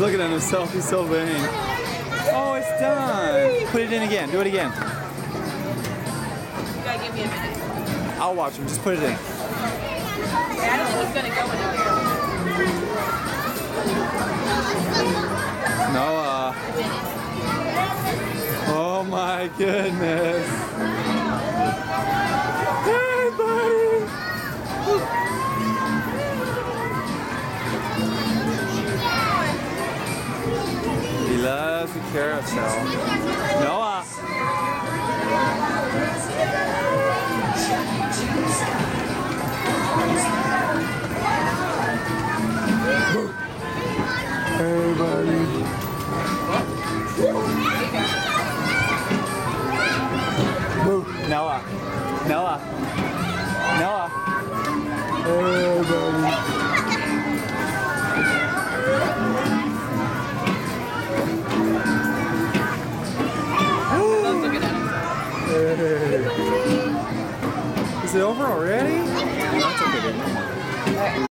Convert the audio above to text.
looking at himself. He's so vain. Oh, it's done. Put it in again. Do it again. You gotta give me a minute. I'll watch him. Just put it in. I don't think he's gonna go anywhere. Noah. Oh my goodness. The carousel. Noah. Hey, buddy. Noah. Noah. Noah. Him. Is it over already?